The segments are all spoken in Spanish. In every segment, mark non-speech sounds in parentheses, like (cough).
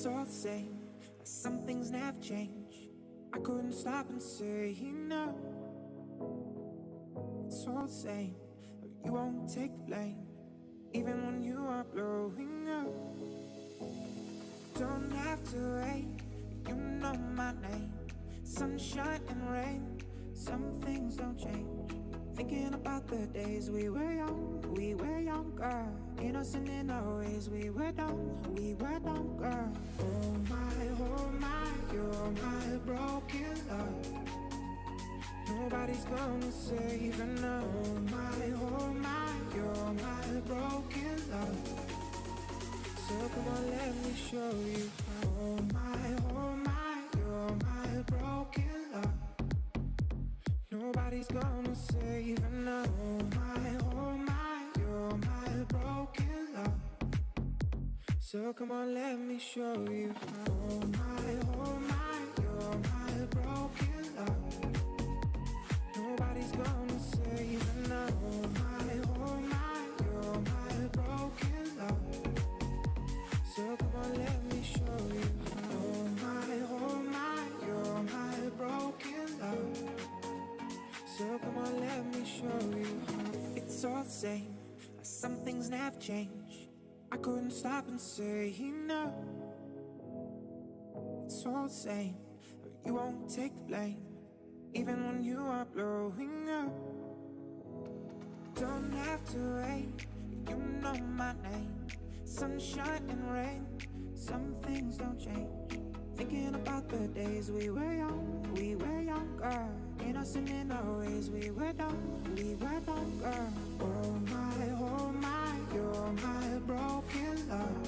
It's all the same, some things never change. I couldn't stop and say no. It's all the same, you won't take the blame, even when you are blowing up. Don't have to wait, you know my name. Sunshine and rain, some things don't change. Thinking about the days we were young, we were younger. Innocent in our ways, we were dumb, we were dumb, girl. Oh my, oh my, you're my broken love. Nobody's gonna save now. Oh my, oh my, you're my broken love. So come on, let me show you. Oh my, oh my, you're my broken love. Nobody's gonna save now. Oh my, oh my broken love. So come on, let me show you. Oh my, oh my, you're my broken love. Nobody's gonna save her now. Oh my, oh my, you're my broken love. So come on, let me show you. Oh my, oh my, you're my broken love. So come on, let me show you. It's all the same, some things never change. I couldn't stop and say no. It's all the same, but you won't take the blame, even when you are blowing up. Don't have to wait, you know my name. Sunshine and rain, some things don't change. Thinking about the days we were young, we were younger. Innocent in our ways, we were dumb, we were dumb, girl. Oh my, oh my, you're my broken love.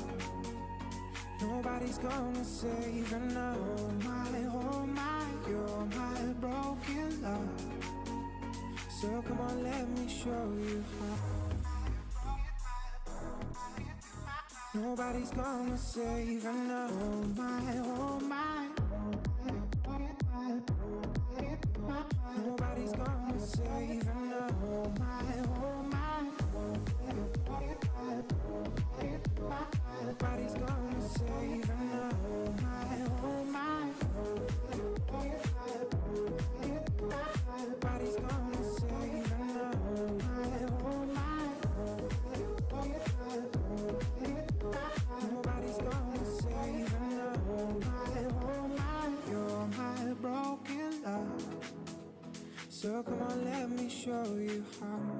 Nobody's gonna save now. Oh my, oh my, you're my broken love. So come on, let me show you how. Nobody's gonna save now. Oh my, oh my. Body's show you how.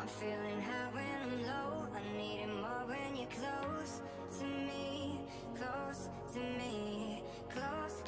I'm feeling high when I'm low. I need it more when you're close to me Close to me Close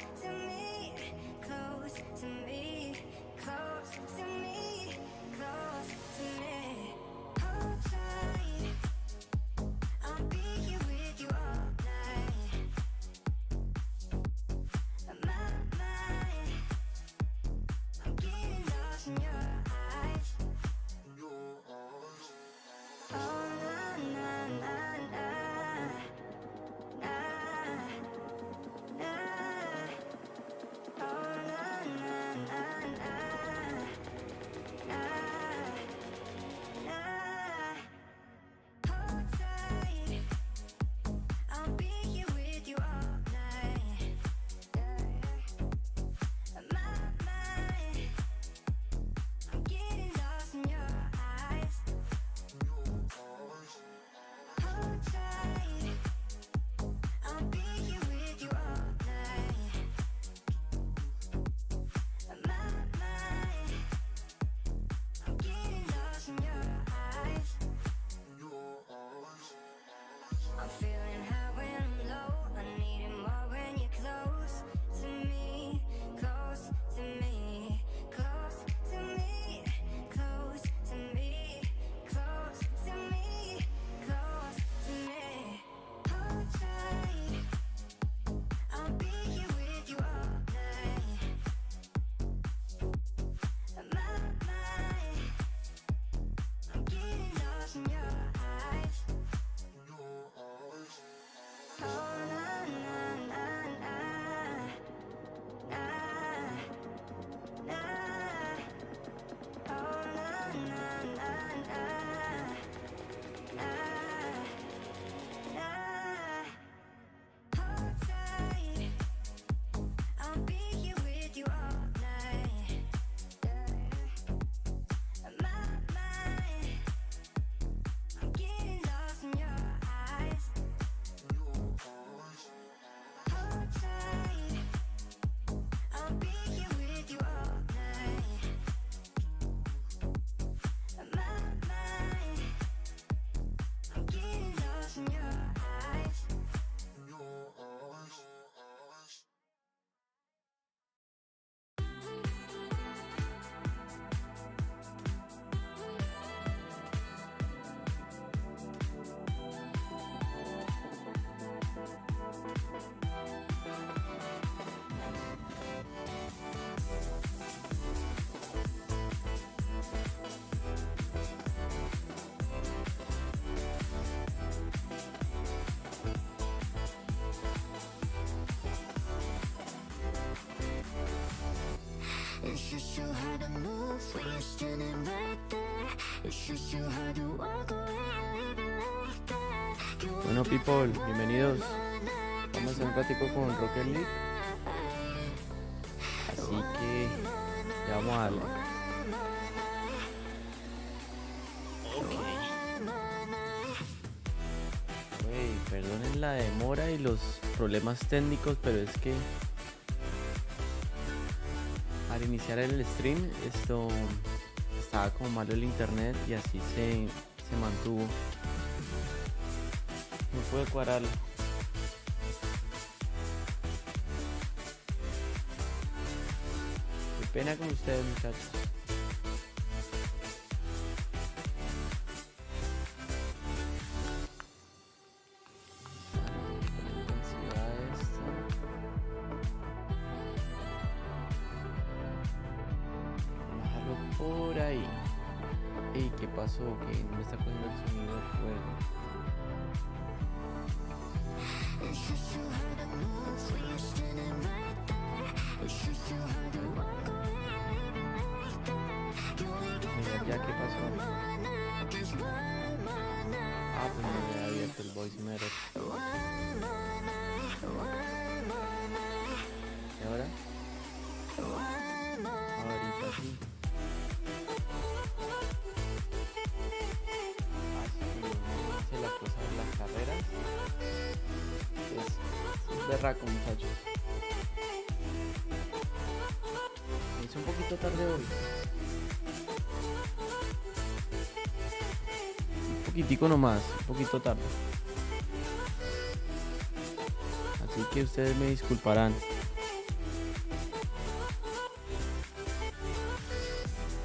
Bueno, people, bienvenidos. Vamos a hacer un platico con Rocket League. Así que ya vamos a darle. Wey, perdonen la demora y los problemas técnicos, pero es que iniciar el stream esto estaba como malo el internet y así se, se mantuvo. No pude cuadrarlo. Qué pena con ustedes muchachos. muchachos. Es un poquito tarde hoy. Un poquitico nomás, un poquito tarde. Así que ustedes me disculparán.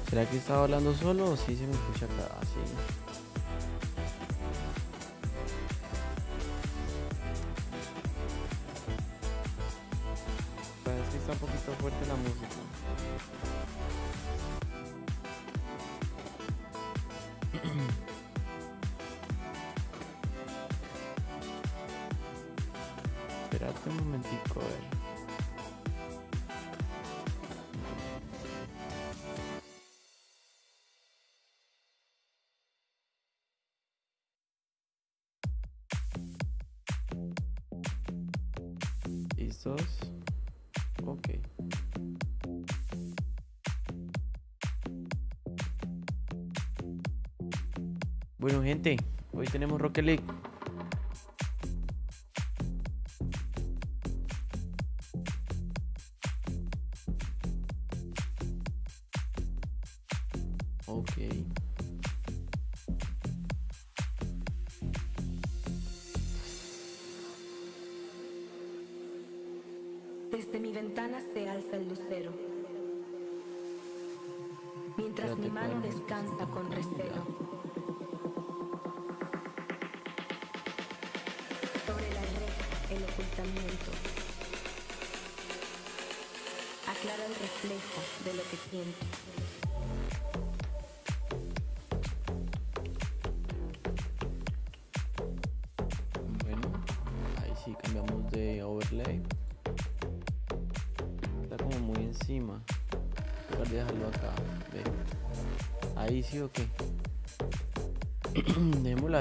¿Será que estaba hablando solo o sí se me escucha acá? Ah, Así. ¿Listos? Ok. Bueno, gente, hoy tenemos Rocket League.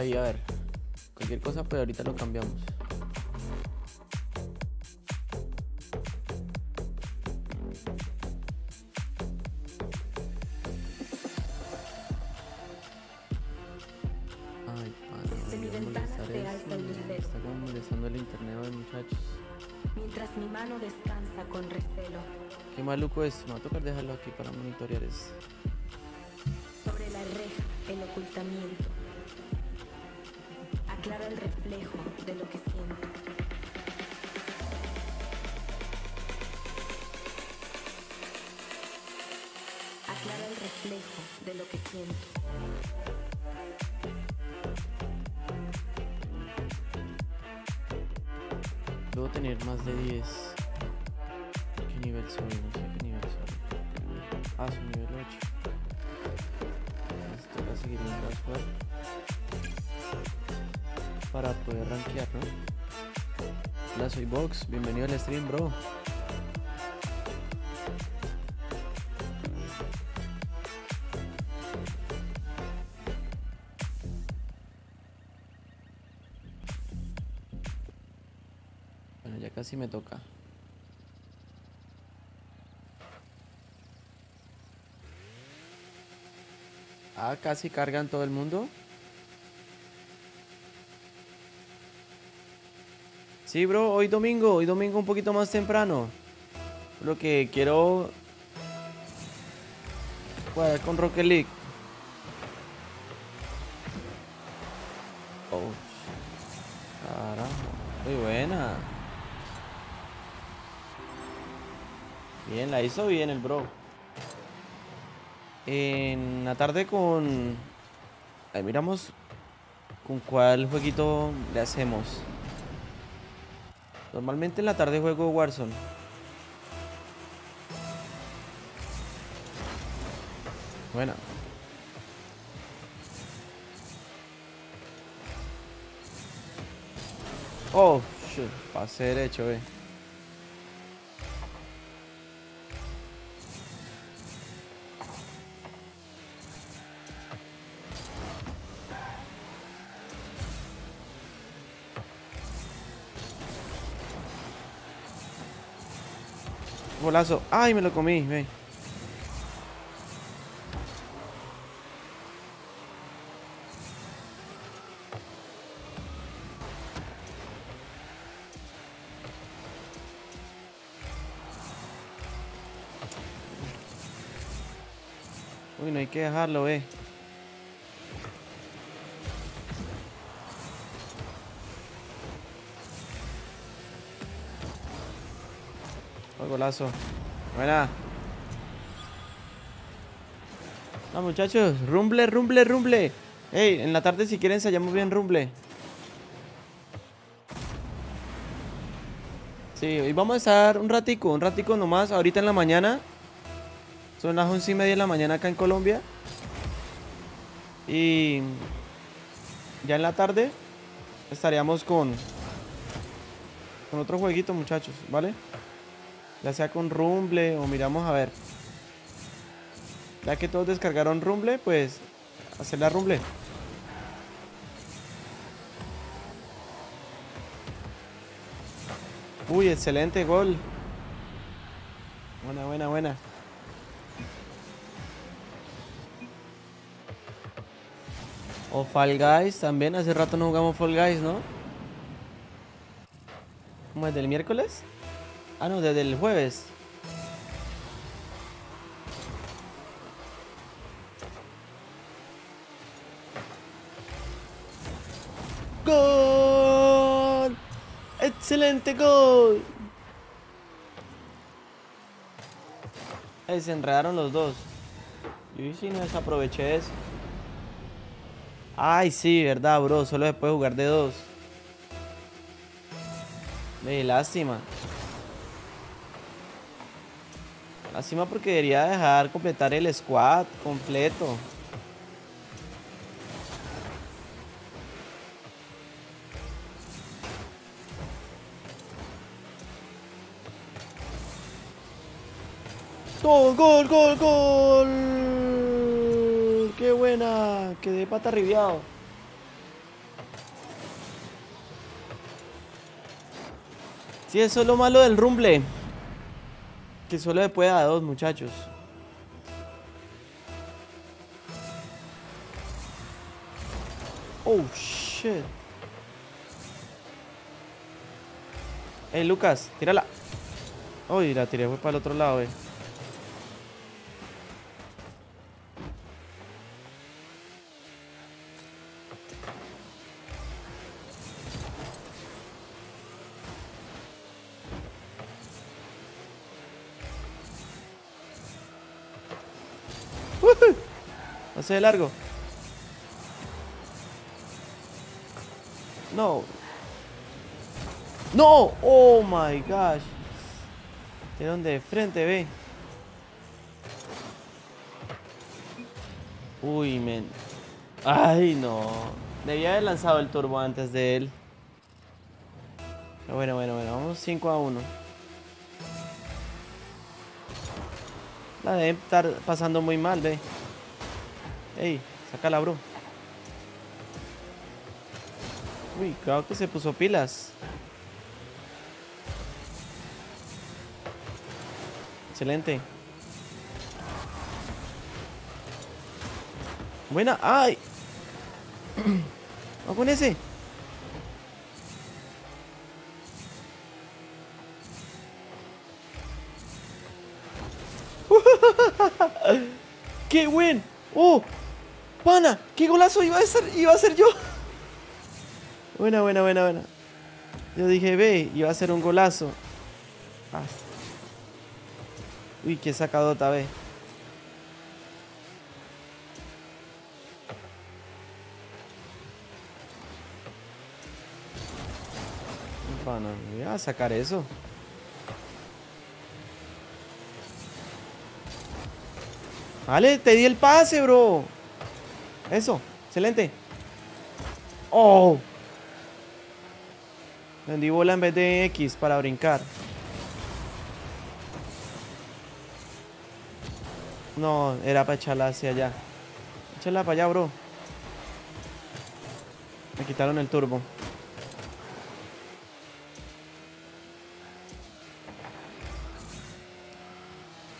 Ahí a ver. Cualquier cosa, pues ahorita lo cambiamos. Ay, pana, Desde mi ventana el lucero. Está como molestando el internet hoy, muchachos. Mientras mi mano descansa con recelo. Qué maluco es. Me va a tocar dejarlo aquí para monitorear eso. Aclara el reflejo de lo que siento. Debo tener más de 10. ¿Qué nivel soy? No sé qué nivel soy. Ah, soy nivel 8. Entonces toca seguir un password para poder rankear, ¿no? Hola, soy Vox. Bienvenido al stream, bro. Casi me toca. Ah, casi cargan todo el mundo. Sí, bro, hoy domingo, hoy domingo un poquito más temprano. Lo que quiero jugar con Rocket League. La hizo bien el bro. En la tarde con... Ahí miramos con cuál jueguito le hacemos. Normalmente en la tarde juego Warzone. Buena. Oh, shit. Pase derecho, eh. Golazo. Ay, me lo comí, ve. Uy, no hay que dejarlo, ve. Golazo. Buena. No, muchachos. Rumble, rumble, rumble. Ey, en la tarde si quieren ensayamos bien rumble. Sí, hoy vamos a estar un ratico, un ratico nomás. Ahorita en la mañana. Son las once y media de la mañana acá en Colombia. Y ya en la tarde estaríamos con con otro jueguito, muchachos, ¿vale? Ya sea con Rumble o miramos a ver. Ya que todos descargaron Rumble, pues hacer la Rumble. Uy, excelente gol. Buena, buena, buena. O Fall Guys también. Hace rato no jugamos Fall Guys, ¿no? ¿Cómo es del miércoles? Ah, no, desde el jueves. ¡Gol! ¡Excelente gol! Ahí se enredaron los dos. Yo sí no desaproveché eso. Ay, sí, verdad, bro. Solo se puede jugar de dos. Ve, lástima. Lástima porque debería dejar completar el squad completo. ¡Gol, gol, gol, gol! ¡Qué buena! Quedé pata arribiado. Sí, eso es lo malo del rumble. Que solo se puede a dos, muchachos. Oh, shit. Hey, Lucas, tírala. Uy, la tiré, fue para el otro lado, eh. Pase de largo. No. No. Oh my gosh. ¿De dónde? De frente, ve. Uy, men. Ay, no. Debía haber lanzado el turbo antes de él. Bueno, bueno, bueno. Vamos 5 a 1. La deben estar pasando muy mal, ve. Ey, sácala, bro. Uy, creo que se puso pilas. Excelente. Buena. ¡Ay! (clears throat) Vamos con ese. (laughs) ¡Qué buen! ¡Oh! ¡Pana! ¡Qué golazo iba a ser, iba a ser yo! Buena, buena, buena, buena. Yo dije, ve, iba a ser un golazo. Ah. Uy, qué sacadota, ve. Pana, voy a sacar eso. Vale, te di el pase, bro. Eso, excelente. Oh. Vendí bola en vez de X para brincar. No, era para echarla hacia allá. Échala para allá, bro. Me quitaron el turbo.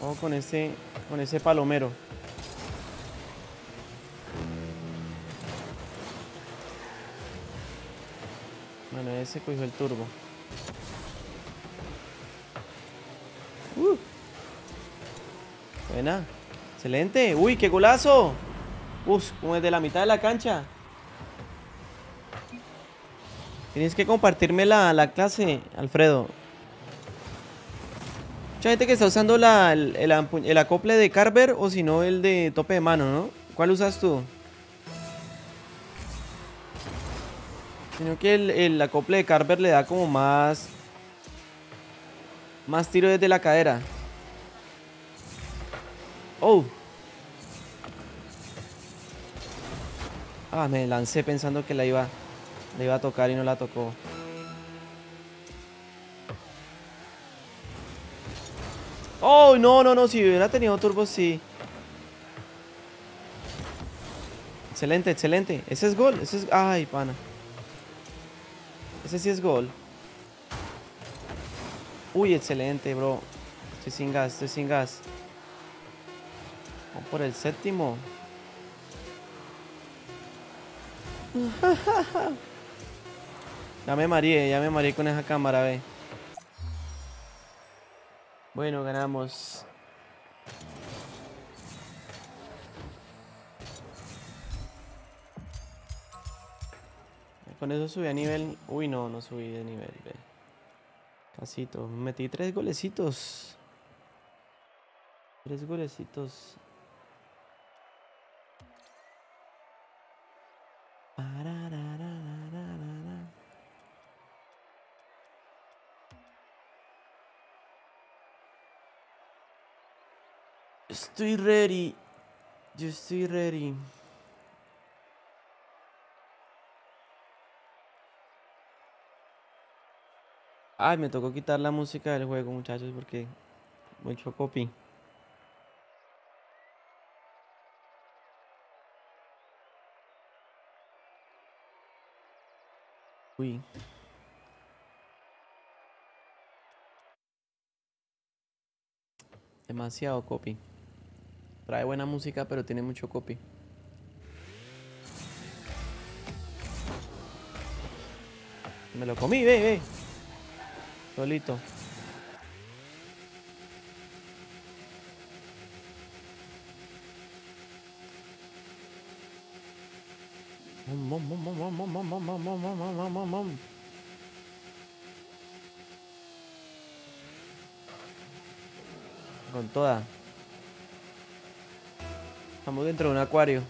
Vamos con ese, con ese palomero. Ese cogió el turbo. Uh. Buena. Excelente. Uy, qué golazo. Uf, como desde la mitad de la cancha. Tienes que compartirme la, la clase, Alfredo. Mucha gente que está usando la, el, el el acople de Carver o si no el de tope de mano, ¿no? ¿Cuál usas tú? Sino que el, el acople de Carver le da como más... Más tiro desde la cadera. Oh. Ah, me lancé pensando que la iba, la iba a tocar y no la tocó. Oh, no, no, no, si hubiera tenido turbo, sí. Excelente, excelente. Ese es gol, ese es... Ay, pana. Ese sí es gol. Uy, excelente, bro. Estoy sin gas, estoy sin gas. Vamos por el séptimo. Ya me mareé, ya me mareé con esa cámara, ve. Bueno, ganamos. Con eso subí a nivel. Uy, no, no subí de nivel, ve. Casito. Metí tres golecitos. Tres golecitos. Estoy ready. Yo estoy ready. Ay, me tocó quitar la música del juego, muchachos, porque mucho copy. Uy. Demasiado copy. Trae buena música, pero tiene mucho copy. Me lo comí, ve, ve. Solito. Con toda. Estamos dentro de un acuario.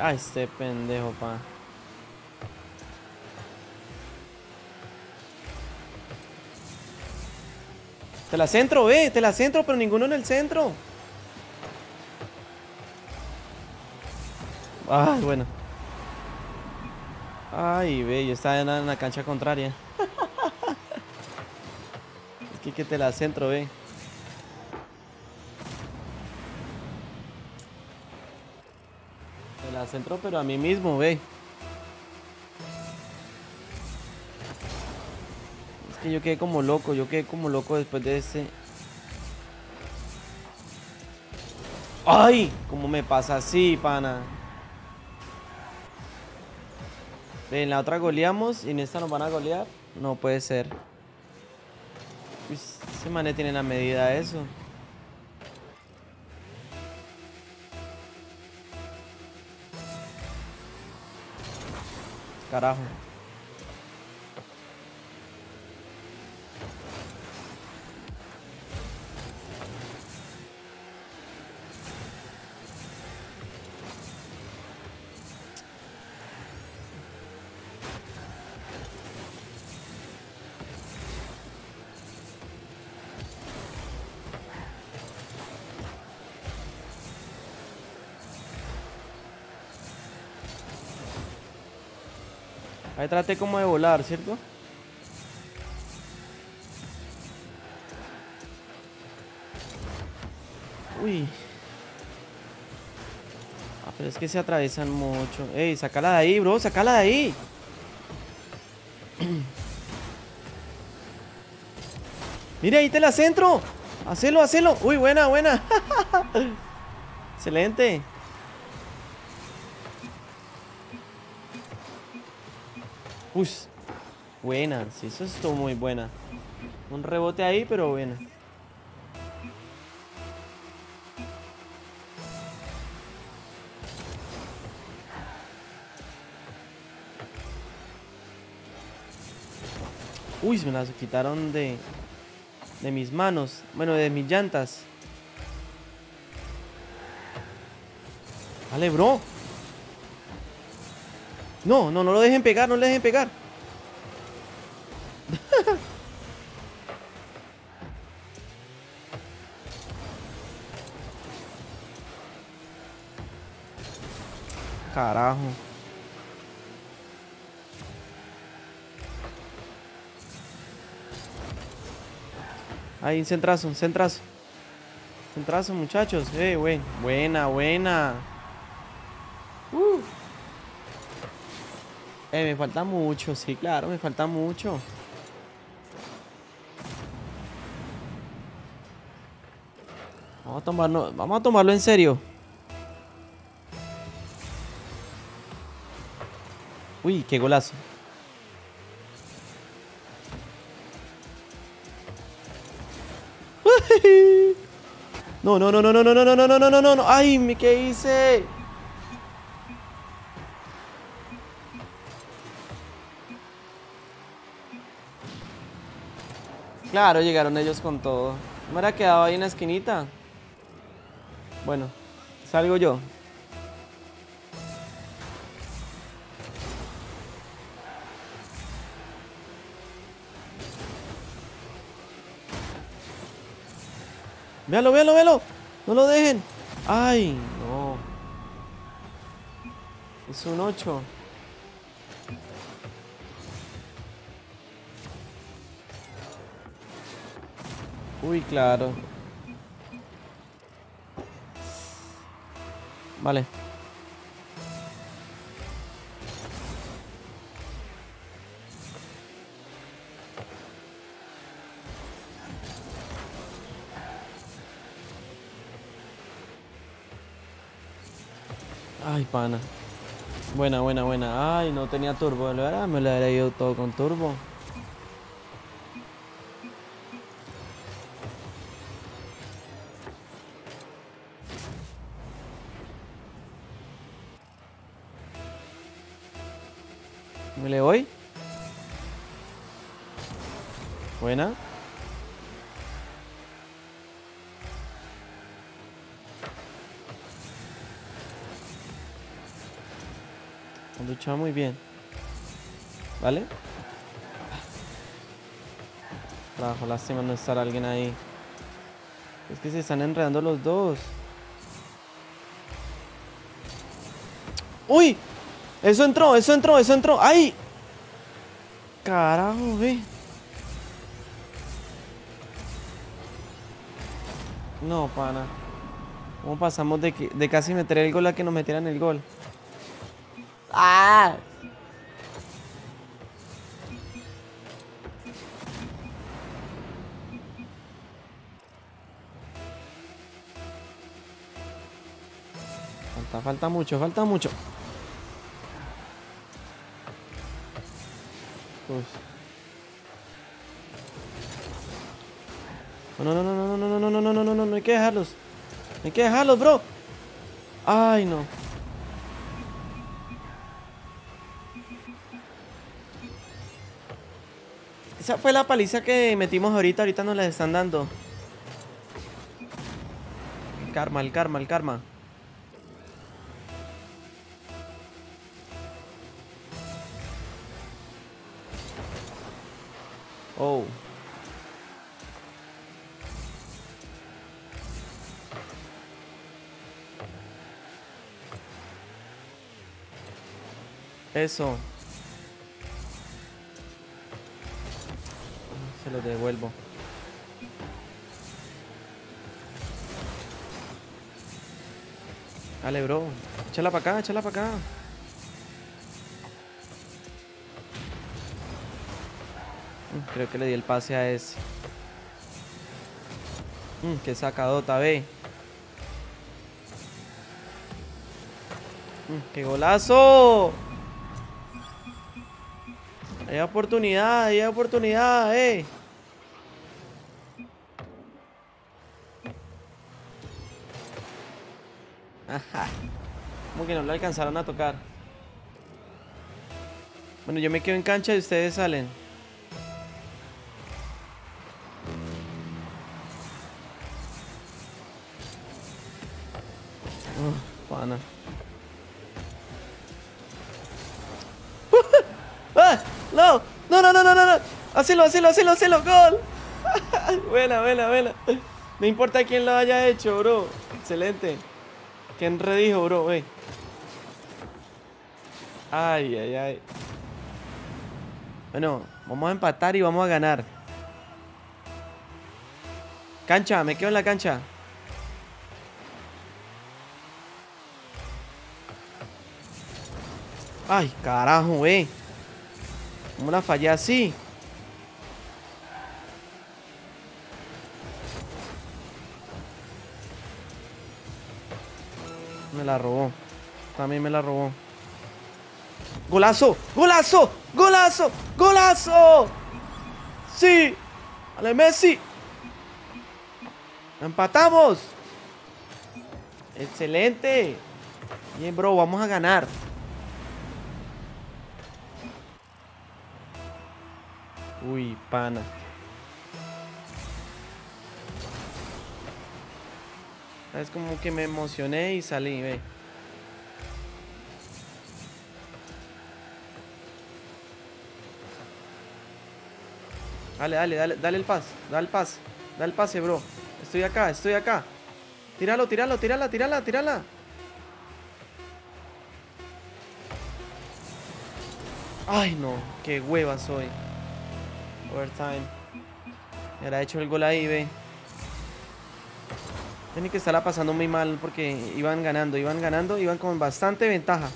Ay, este pendejo, pa. Te la centro, ve, te la centro, pero ninguno en el centro. Ay, bueno. Ay, ve, yo estaba en la, cancha contraria. (laughs) es que, que te la centro, ve. Te la centro, pero a mí mismo, ve. Yo quedé como loco, yo quedé como loco después de ese. ¡Ay! ¿Cómo me pasa así, pana? En la otra goleamos y en esta nos van a golear. No puede ser. Ese mané tiene la medida de eso. Carajo. Ahí traté como de volar, ¿cierto? Uy. Ah, pero es que se atraviesan mucho. Ey, sacala de ahí, bro, sacala de ahí. (clears throat) Mira, ahí te la centro. Hacelo, hacelo. Uy, buena, buena. (laughs) Excelente. Uy, buena, sí, eso estuvo muy buena. Un rebote ahí, pero buena. Uy, me las quitaron de, de mis manos. Bueno, de mis llantas. Vale, bro. No, no, no lo dejen pegar, no le dejen pegar. (laughs) Carajo. Ahí, centrazo, centrazo. Centrazo, muchachos. Eh, buen. Buena, buena. Uh. Eh, me falta mucho, sí, claro, me falta mucho. Vamos a tomarlo, vamos a tomarlo en serio. Uy, qué golazo. No, no, no, no, no, no, no, no, no, no, no, no, no. Ay, ¿qué hice? Claro, llegaron ellos con todo. Me hubiera quedado ahí en la esquinita. Bueno, salgo yo. Véalo, véalo, véalo. No lo dejen. Ay, no. Es un 8. Uy, claro. Vale. Ay, pana. Buena, buena, buena. Ay, no tenía turbo, ¿verdad? Me lo habría ido todo con turbo. Buena. Ha luchado muy bien. ¿Vale? Bajo, lástima no estar alguien ahí. Es que se están enredando los dos. ¡Uy! Eso entró, eso entró, eso entró. ¡Ay! Carajo, ve. No, pana. ¿Cómo pasamos de, que- de casi meter el gol a que nos metieran el gol? ¡Ah! Falta, falta mucho, falta mucho. Uf. No, no, no, no, no, no, no, no, no hay que dejarlos. Hay que dejarlos, bro. Ay, no. Esa fue la paliza que metimos ahorita, ahorita nos la están dando. Karma, el karma, el karma. Eso. Se lo devuelvo. Dale, bro. Échala para acá, échala para acá. Mm, Creo que le di el pase a ese. Mm, qué sacadota, ve. Mm, ¡Qué golazo! Hay oportunidad, hay oportunidad, eh. Ajá. Como que no lo alcanzaron a tocar. Bueno, yo me quedo en cancha y ustedes salen. ¡Hacelo, hacelo, hacelo, hacelo! ¡Gol! (laughs) buena, buena, buena. No importa quién lo haya hecho, bro. Excelente. ¿Quién redijo, bro? Wey. Ay, ay, ay. Bueno, vamos a empatar y vamos a ganar. Cancha, me quedo en la cancha. Ay, carajo, wey. ¿Cómo la fallé así? La robó. También me la robó. ¡Golazo! ¡Golazo! ¡Golazo! ¡Golazo! ¡Sí! ¡Ale Messi! ¡Empatamos! ¡Excelente! Bien, bro, vamos a ganar. Uy, pana. Es como que me emocioné y salí, ve. Dale, dale, dale, dale el pase, dale el pase, dale el pase, bro. Estoy acá, estoy acá. Tíralo, tíralo, tírala, tírala, tírala. Ay, no, qué hueva soy. Overtime. Era hecho el gol ahí, ve. Tiene que estarla pasando muy mal porque iban ganando, iban ganando, iban con bastante ventaja.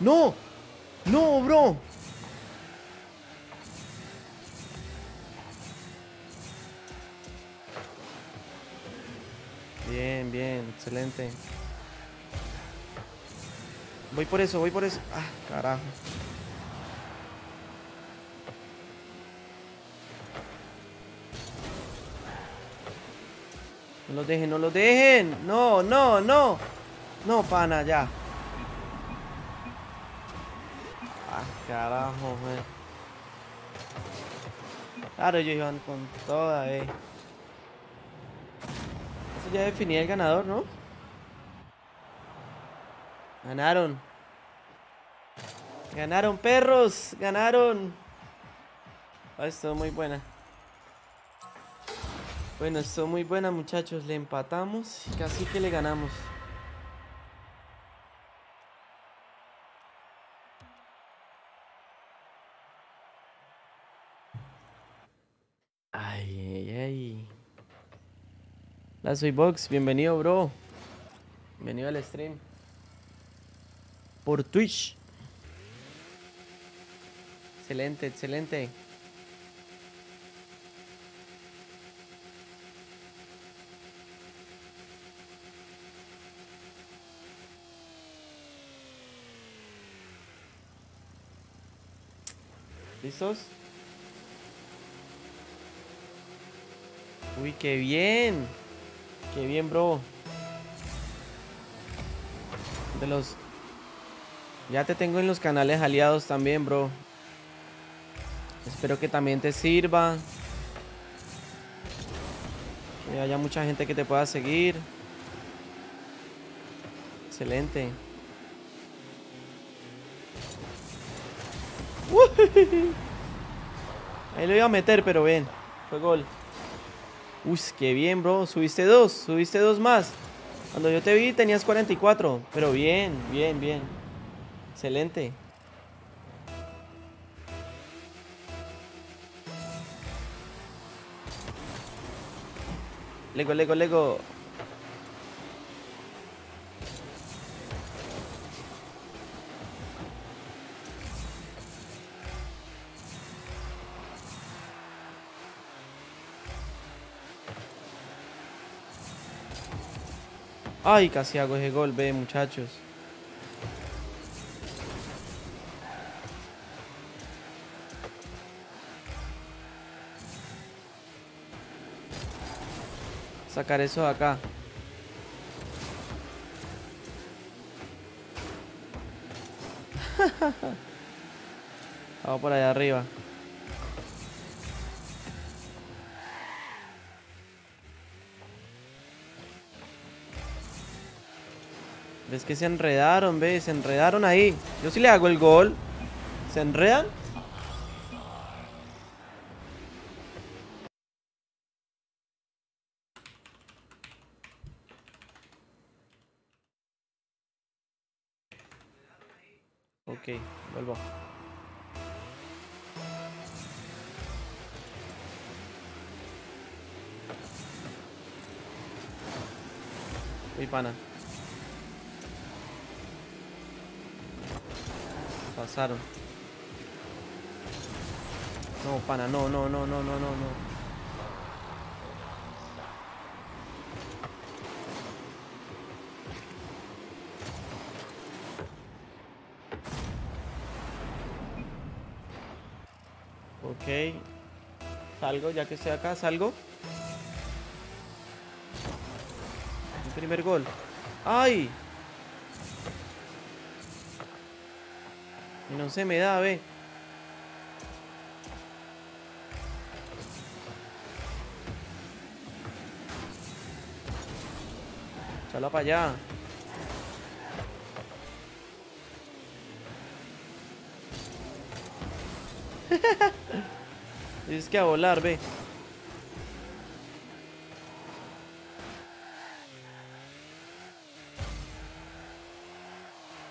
¡No! ¡No, bro! Bien, bien, excelente. Voy por eso, voy por eso. Ah, carajo. No los dejen, no los dejen. No, no, no. No, pana, ya. Ah, carajo, man. Claro, ellos iban con toda, eh. Eso ya definía el ganador, ¿no? Ganaron. Ganaron, perros. Ganaron. Ah, estuvo muy buena. Bueno, estuvo muy buena, muchachos. Le empatamos y casi que le ganamos. Ay, ay, ay. La Box, bienvenido, bro. Bienvenido al stream. Por Twitch. Excelente, excelente. ¿Listos? Uy, qué bien. Qué bien, bro. De los... Ya te tengo en los canales aliados también, bro. Espero que también te sirva. Que haya mucha gente que te pueda seguir. Excelente. Ahí lo iba a meter, pero ven. Fue gol. Uy, qué bien, bro. Subiste dos. Subiste dos más. Cuando yo te vi tenías 44. Pero bien, bien, bien. Excelente. Lego, Lego, Lego. Ay, casi hago ese gol, ve, muchachos. Sacar eso de acá. (laughs) Vamos por allá arriba. Ves que se enredaron, ve, se enredaron ahí. Yo sí le hago el gol. ¿Se enredan? Pasaron. No, pana, no, no, no, no, no, no, no. Ok. Salgo, ya que estoy acá, salgo. Primer gol. ¡Ay! Y no se me da, ve. Chala para allá. (laughs) Dices que a volar, ve.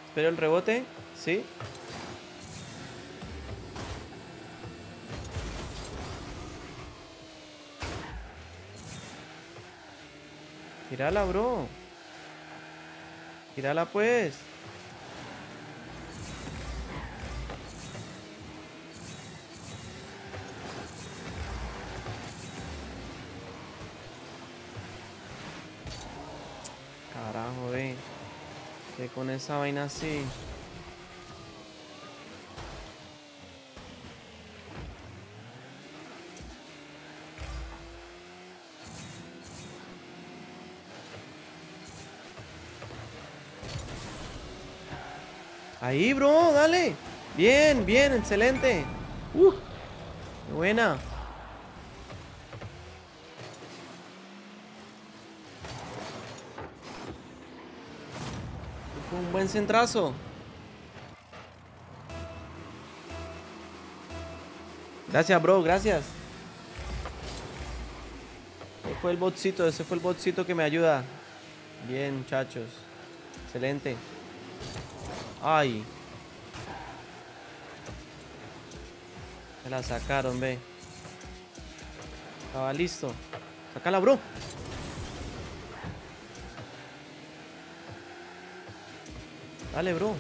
Espero el rebote. Sí. Tírala, bro. Tírala, pues. Carajo, ve. Que con esa vaina así. Ahí, bro, dale. Bien, bien, excelente. Uh, qué buena. Fue un buen centrazo. Gracias, bro, gracias. Ese fue el botcito, ese fue el botcito que me ayuda. Bien, muchachos. Excelente. Ay. Se la sacaron, ve. Estaba listo. Sácala, bro. Dale, bro.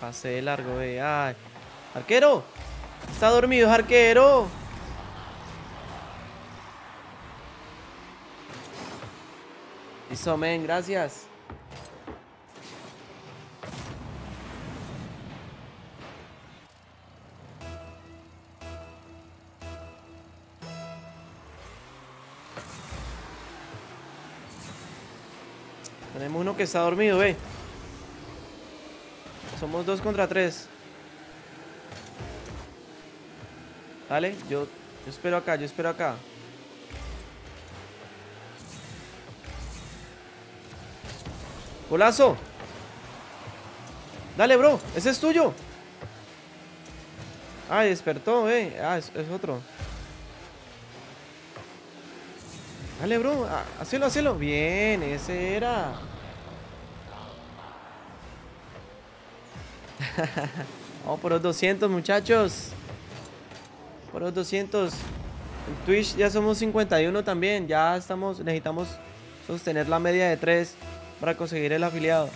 Pase de largo, ve. Ay. Arquero. Está dormido, arquero. Listo, men, gracias. Tenemos uno que está dormido, ve. Somos dos contra tres. Dale, yo, yo espero acá, yo espero acá. Golazo. Dale, bro. Ese es tuyo. Ah, despertó, eh. Ah, es, es otro. Dale, bro. Ah, Hacelo, hacelo. Bien, ese era. (laughs) Vamos por los 200, muchachos. Por los 200. En Twitch ya somos 51 también. Ya estamos, necesitamos sostener la media de 3 para conseguir el afiliado.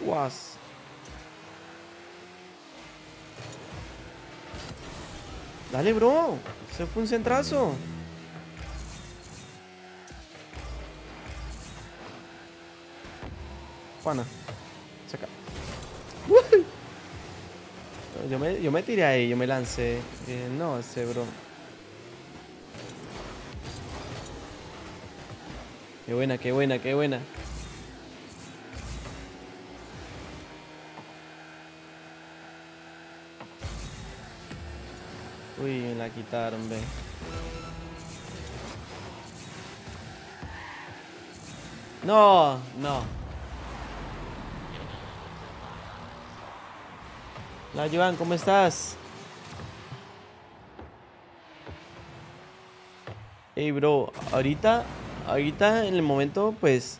Guas. Dale, bro. Se fue un centrazo. Juana. Saca. Yo me, yo me tiré ahí, yo me lancé. Eh, no, ese bro. Qué buena, qué buena, qué buena. Uy, me la quitaron, ve. No, no. Hola, Joan, ¿cómo estás? Hey, bro, ahorita ahorita en el momento pues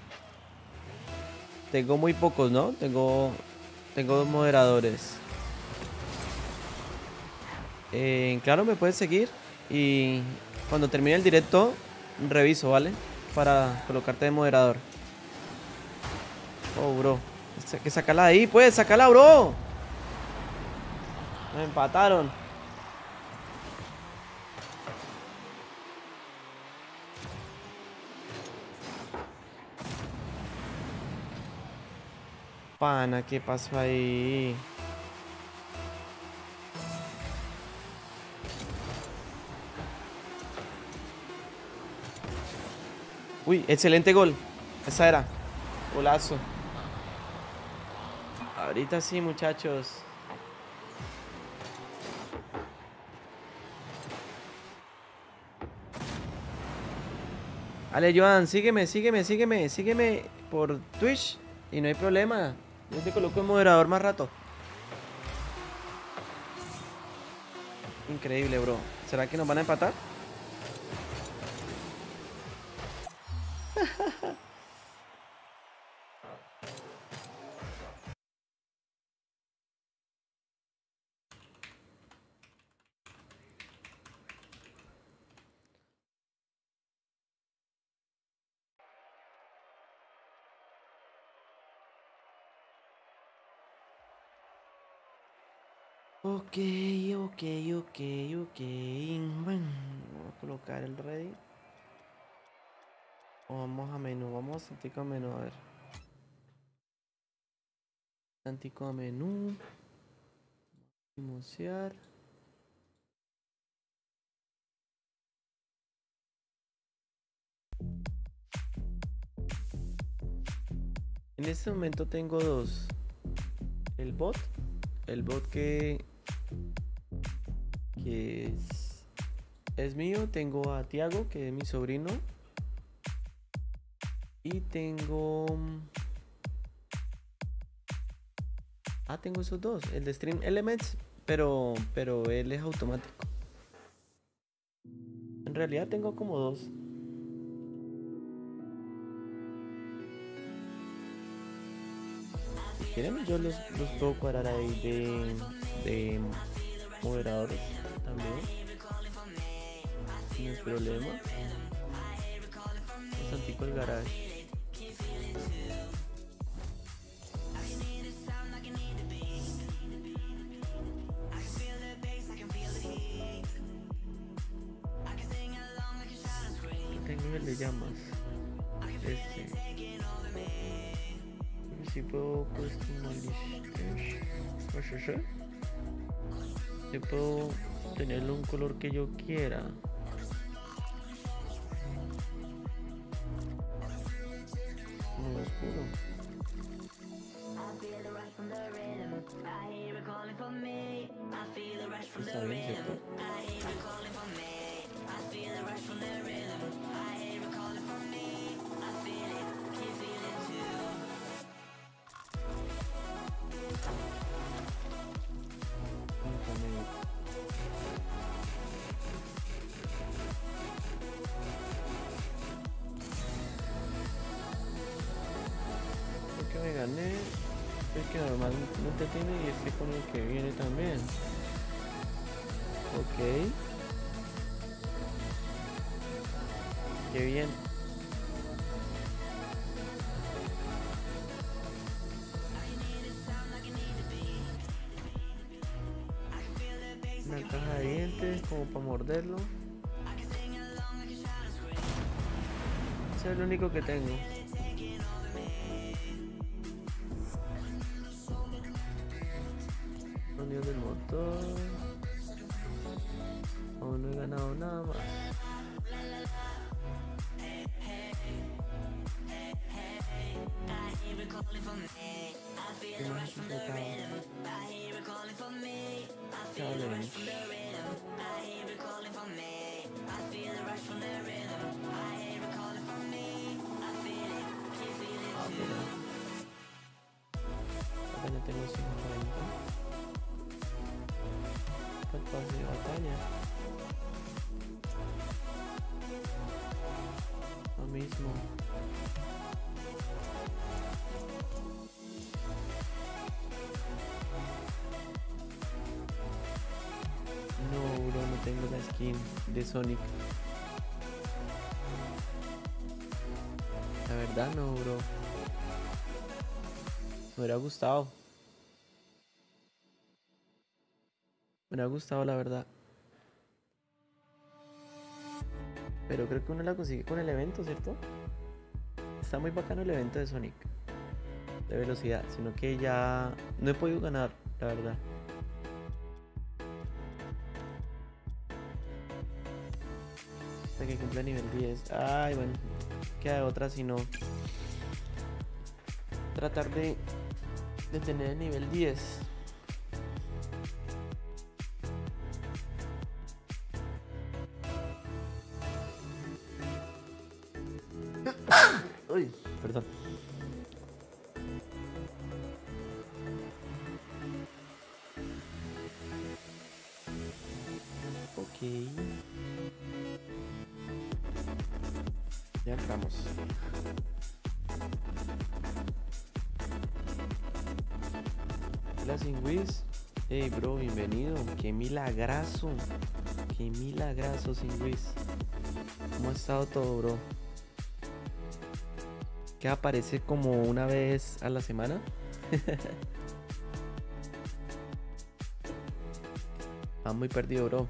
tengo muy pocos, ¿no? Tengo, tengo dos moderadores. Eh, claro, me puedes seguir y cuando termine el directo reviso, ¿vale? Para colocarte de moderador. Oh, bro. Que sacala de ahí, pues, sacala, bro. Me empataron. Pana, ¿qué pasó ahí? Uy, excelente gol. Esa era. Golazo. Ahorita sí, muchachos. Vale, Joan, sígueme, sígueme, sígueme, sígueme por Twitch y no hay problema. Yo te coloco en moderador más rato. Increíble, bro. ¿Será que nos van a empatar? Ok, ok, ok, ok. Bueno, vamos a colocar el ready. Vamos a menú, vamos a Santico a menú, a ver. Santico a menú. Iniciar. En este momento tengo dos. El bot. El bot que. Es. Es mío. Tengo a Tiago, que es mi sobrino. Y tengo. Ah, tengo esos dos. El de Stream Elements, pero. pero él es automático. En realidad tengo como dos. Quieren, yo los, los puedo cuadrar ahí de, de moderadores también. Hay problema. Santico el garage. Tengo el de llamas. Este. Si puedo personalizar. ¿Es ese? Si puedo tenerle un color que yo quiera. Tiene y este con el que viene también. Ok. Qué bien. Una caja de dientes como para morderlo. Ese es el único que tengo. Sonic. La verdad no, bro. Me hubiera gustado. Me hubiera gustado, la verdad. Pero creo que uno la consigue con el evento, ¿cierto? Está muy bacano el evento de Sonic. De velocidad. Sino que ya no he podido ganar, la verdad. Que cumpla nivel 10. Ay, bueno. Queda otra si no. Tratar de, de tener el nivel 10. Milagrazo. Qué milagrazo Singwiz. ¿Cómo ha estado todo, bro? ¿Qué aparece como una vez a la semana? (laughs) Ah, muy perdido, bro.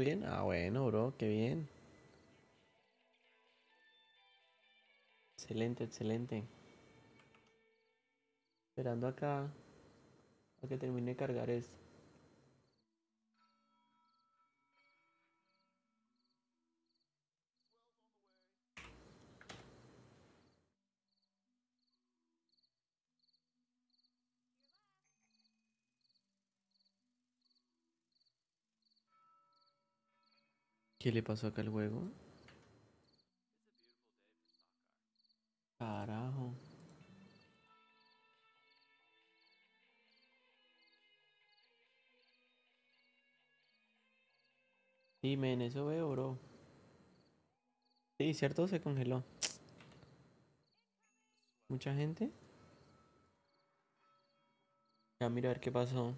Bien? Ah, bueno, bro, qué bien. Excelente, excelente. Esperando acá a que termine de cargar esto. ¿Qué le pasó acá al juego? Carajo. Sí, men, eso veo, bro. Sí, cierto, se congeló. Mucha gente. Ya mira a ver qué pasó.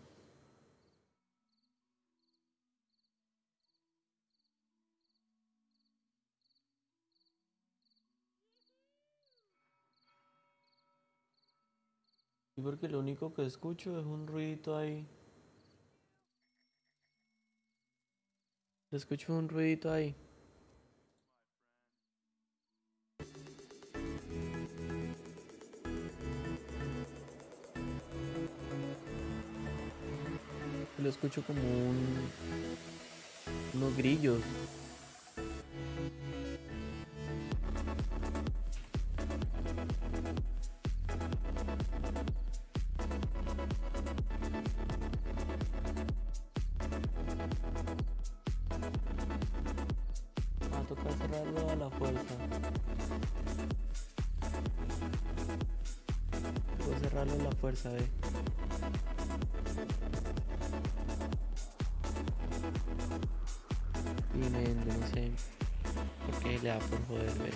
Porque lo único que escucho es un ruidito ahí. Escucho un ruidito ahí. Lo escucho como un... unos grillos. Ve. Y me no sé por qué le da por joder,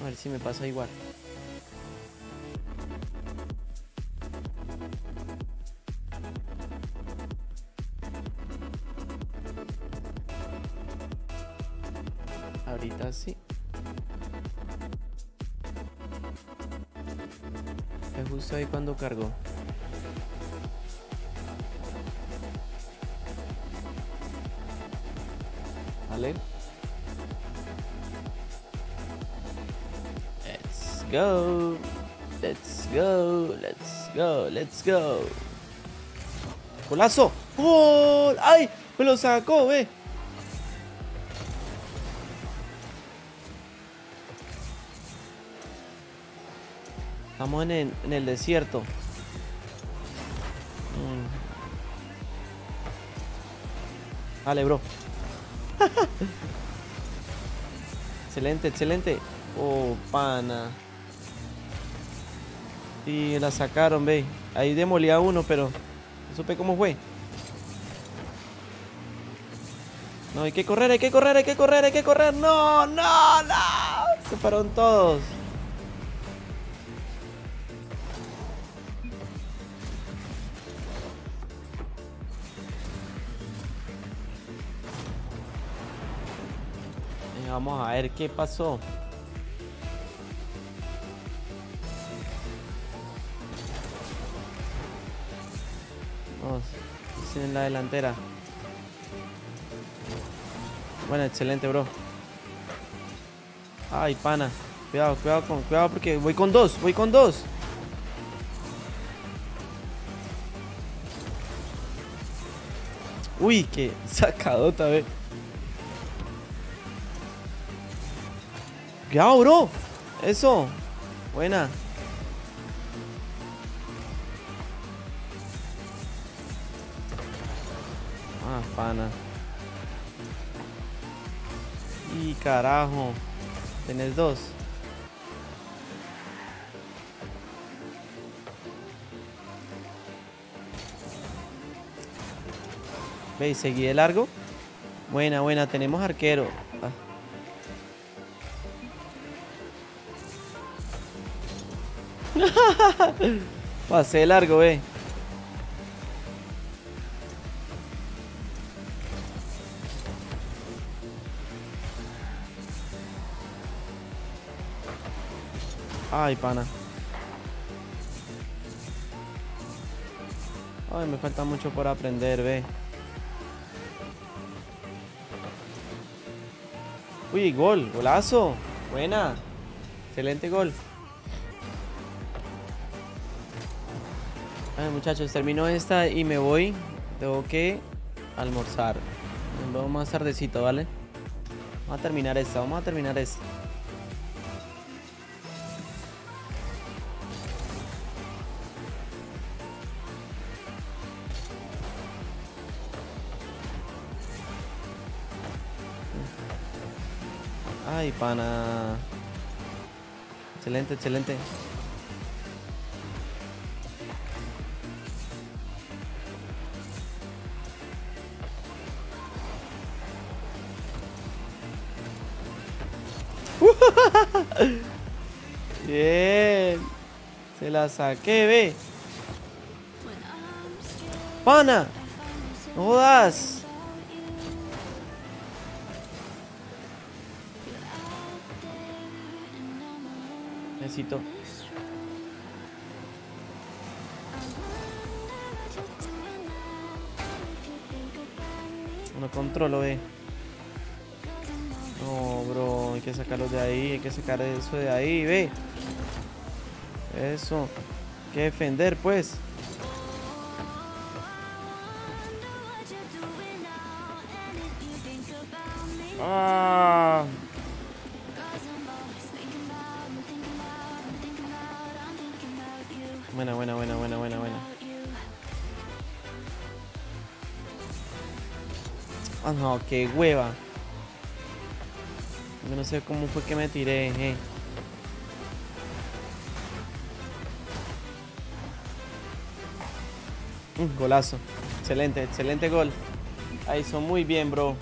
A ver si me pasa igual. Ahorita sí. Es justo ahí cuando cargó. Go. Let's go. Let's go. Let's go. ¡Golazo! ¡Gol! ¡Ay! Me lo sacó, ve. Estamos en el, en el desierto. Mm. Vale, bro. (laughs) excelente, excelente. Oh, pana. Y la sacaron, ve. Ahí demolía uno, pero no supe cómo fue. No, hay que correr, hay que correr, hay que correr, hay que correr. No, no, no. Se fueron todos. Eh, Vamos a ver qué pasó. La delantera. Bueno, excelente, bro. Ay, pana. Cuidado, cuidado con, cuidado porque voy con dos, voy con dos. Uy, qué (laughs) sacadota, ve. Cuidado, bro. Eso. Buena. Y carajo. Tenés dos. ¿Veis? Seguí de largo. Buena, buena. Tenemos arquero. Ah. (laughs) Pasé largo, ve. Ay, pana. Ay, me falta mucho por aprender, ve. Uy, gol, golazo. Buena. Excelente gol. Ay, muchachos, termino esta y me voy. Tengo que almorzar. Nos vemos más tardecito, ¿vale? Vamos a terminar esta, vamos a terminar esta. Pana. Excelente, excelente. (laughs) Bien. Se la saqué, ve. Pana. No jodas. Necesito. No controlo, ve. No, bro, hay que sacarlo de ahí, hay que sacar eso de ahí, ve. Eso. Hay que defender, pues. No, qué hueva. Yo no sé cómo fue que me tiré, eh. Mm, golazo. Excelente, excelente gol. Ahí hizo muy bien, bro.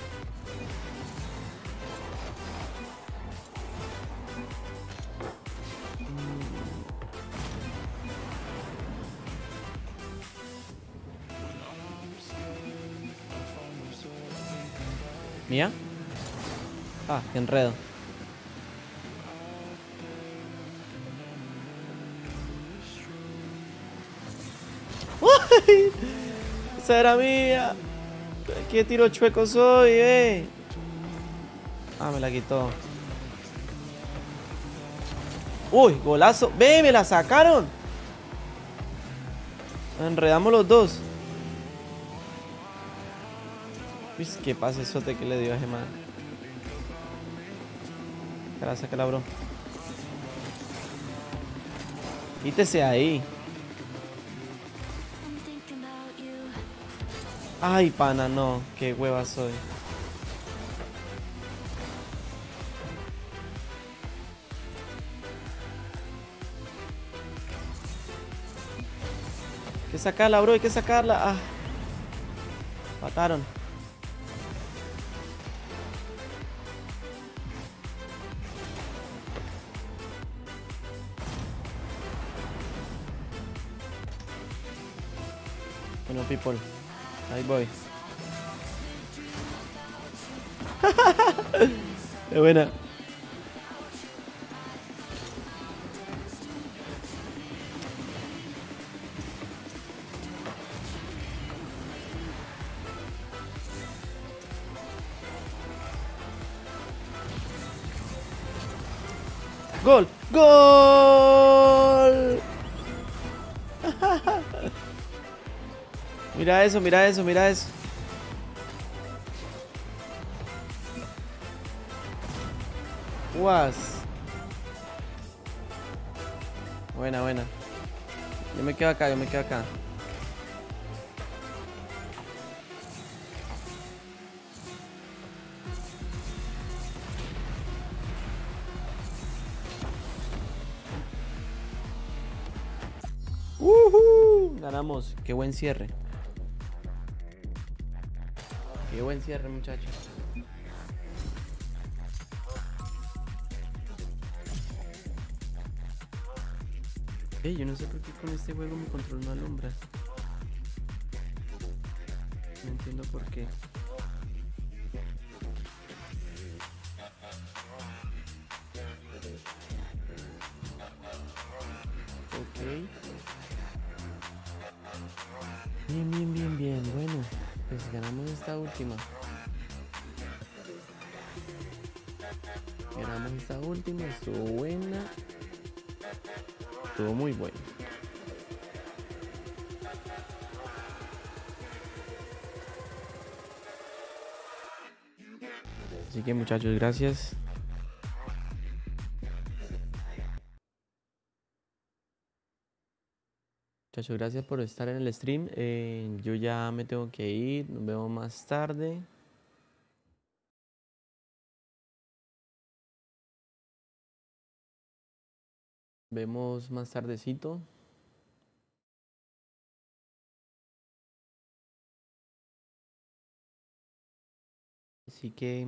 Ah, qué enredo. ¡Uy! Esa era mía. ¿Qué tiro chueco soy, eh? Ah, me la quitó. Uy, golazo. ¡Ve, me la sacaron! Enredamos los dos. Uy, qué pase sote que le dio a Gemán. Gracias, bro. Quítese ahí. Ay, pana, no. Qué hueva soy. Hay que sacarla, bro. Hay que sacarla. Ah. Mataron. Ahí voy. (laughs) Qué buena. Mira eso, mira eso, mira eso. Guas. Buena, buena. Yo me quedo acá, yo me quedo acá. ¡Uhú! Ganamos. Qué buen cierre. Qué buen cierre, muchachos. Ey, yo no sé por qué con este juego mi control no alumbra. No entiendo por qué. Que muchachos, gracias. Muchachos, gracias por estar en el stream. Eh, yo ya me tengo que ir. Nos vemos más tarde. Vemos más tardecito. Así que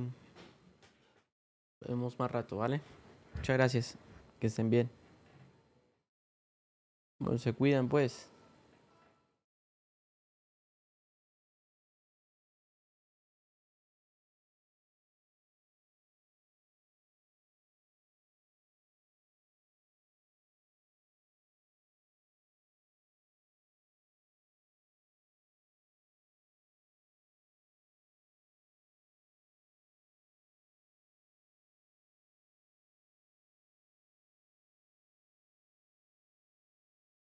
vemos más rato, ¿vale? Muchas gracias. Que estén bien. Bueno, se cuidan pues.